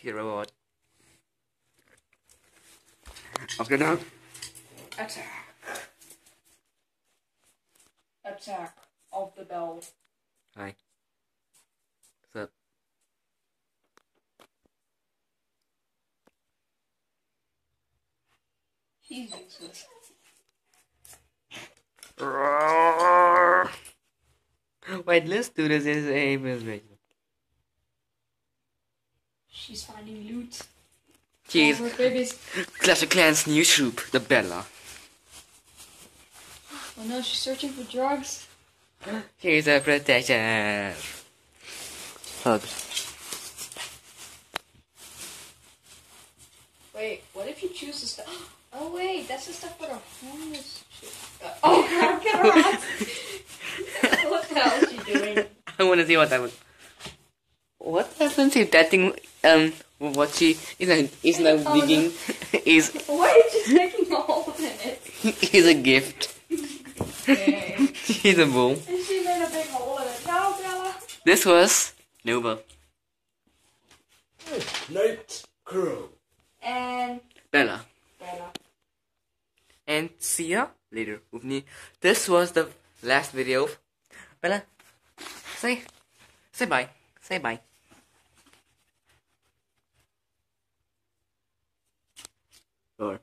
hero. Okay now. Attack. Attack of the bell. Hi. What's up? He's useless. Wait, let's do this as a video. She's finding loot. Jeez. Babies. Clash of Clans new troop, the Bella. Oh no, she's searching for drugs. Here's a protector. Hug. Wait, what if you choose the stuff? Oh wait, that's the stuff for the homeless. Uh, oh god, get her out! what the hell is she doing? I want to see what that was. What happens if that thing, um, what she is not is not Oh, no. digging is Why are you just making a hole in it? is a gift. Dang. She's a bull. And she made a big hole in it. No, Bella. This was Nova. Night Crow. And Bella. Bella. And see ya later with me. This was the last video. of Bella, say, say bye. Say bye. Or